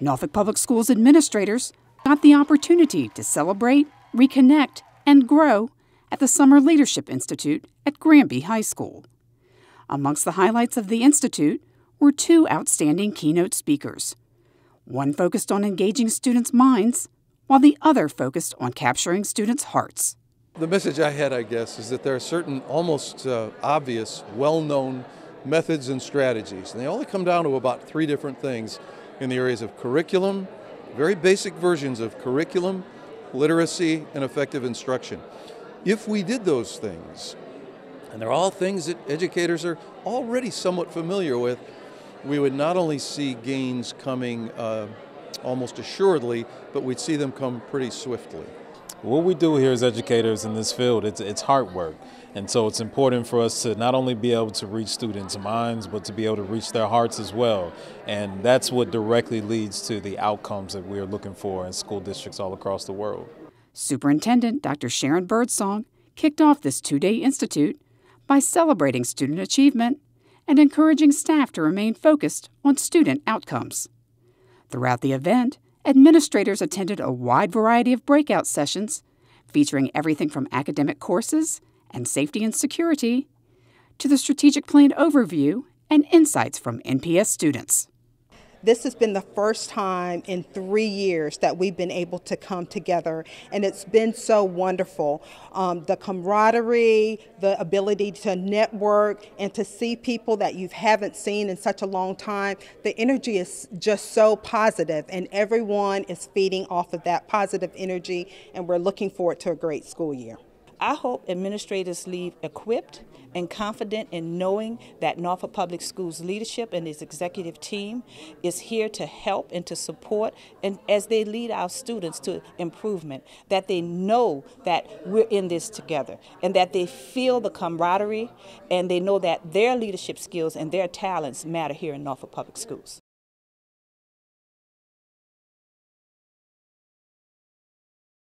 Norfolk Public Schools administrators got the opportunity to celebrate, reconnect, and grow at the Summer Leadership Institute at Granby High School. Amongst the highlights of the Institute were two outstanding keynote speakers. One focused on engaging students' minds, while the other focused on capturing students' hearts. The message I had, I guess, is that there are certain almost uh, obvious, well known methods and strategies. And they only come down to about three different things in the areas of curriculum, very basic versions of curriculum, literacy, and effective instruction. If we did those things, and they're all things that educators are already somewhat familiar with, we would not only see gains coming uh, almost assuredly, but we'd see them come pretty swiftly. What we do here as educators in this field, it's, it's hard work. And so it's important for us to not only be able to reach students' minds, but to be able to reach their hearts as well. And that's what directly leads to the outcomes that we are looking for in school districts all across the world. Superintendent Dr. Sharon Birdsong kicked off this two day institute by celebrating student achievement and encouraging staff to remain focused on student outcomes. Throughout the event, administrators attended a wide variety of breakout sessions featuring everything from academic courses and safety and security to the strategic plan overview and insights from NPS students. This has been the first time in three years that we've been able to come together, and it's been so wonderful. Um, the camaraderie, the ability to network, and to see people that you haven't seen in such a long time. The energy is just so positive, and everyone is feeding off of that positive energy, and we're looking forward to a great school year. I hope administrators leave equipped and confident in knowing that Norfolk Public Schools leadership and its executive team is here to help and to support and as they lead our students to improvement, that they know that we're in this together and that they feel the camaraderie and they know that their leadership skills and their talents matter here in Norfolk Public Schools.